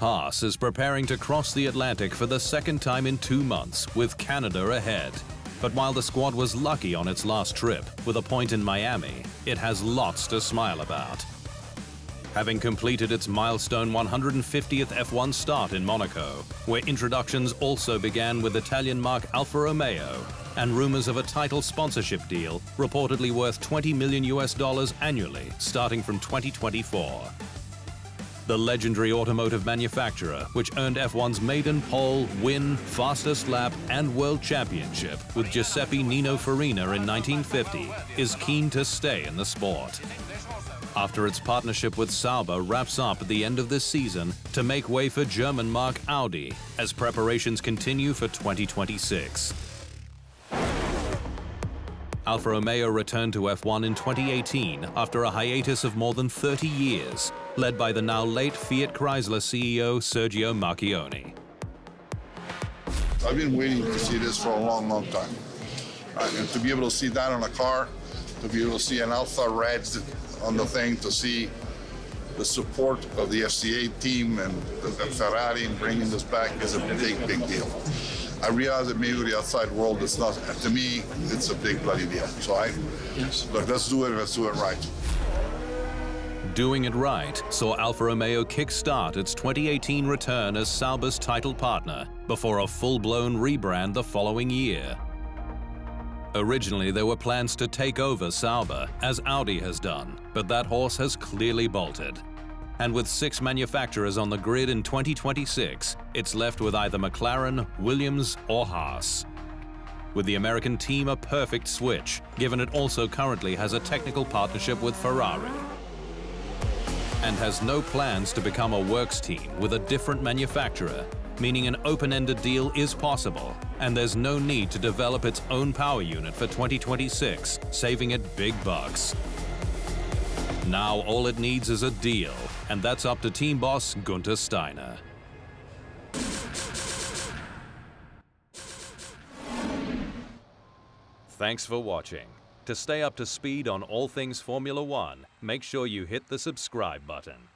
Haas is preparing to cross the Atlantic for the second time in two months, with Canada ahead. But while the squad was lucky on its last trip, with a point in Miami, it has lots to smile about. Having completed its milestone 150th F1 start in Monaco, where introductions also began with Italian marque Alfa Romeo, and rumors of a title sponsorship deal reportedly worth 20 million US dollars annually starting from 2024. The legendary automotive manufacturer, which earned F1's maiden pole, win, fastest lap, and world championship with Giuseppe Nino Farina in 1950, is keen to stay in the sport. After its partnership with Sauber wraps up at the end of this season to make way for German marque Audi as preparations continue for 2026. Alfa Romeo returned to F1 in 2018 after a hiatus of more than 30 years, led by the now late Fiat Chrysler CEO Sergio Marchionne. I've been waiting to see this for a long, long time. Uh, and to be able to see that on a car, to be able to see an Alfa Red on the thing, to see the support of the FCA team and the, Ferrari in bringing this back is a big, big deal. I realize that maybe the outside world is not, to me, it's a big bloody deal. So I, yes. look, let's do it, let's do it right. Doing it right saw Alfa Romeo kickstart its 2018 return as Sauber's title partner before a full-blown rebrand the following year. Originally, there were plans to take over Sauber, as Audi has done, but that horse has clearly bolted and with six manufacturers on the grid in 2026, it's left with either McLaren, Williams, or Haas. With the American team a perfect switch, given it also currently has a technical partnership with Ferrari. And has no plans to become a works team with a different manufacturer, meaning an open-ended deal is possible, and there's no need to develop its own power unit for 2026, saving it big bucks. Now all it needs is a deal, and that's up to team boss Guenther Steiner. Thanks for watching. To stay up to speed on all things Formula One, make sure you hit the subscribe button.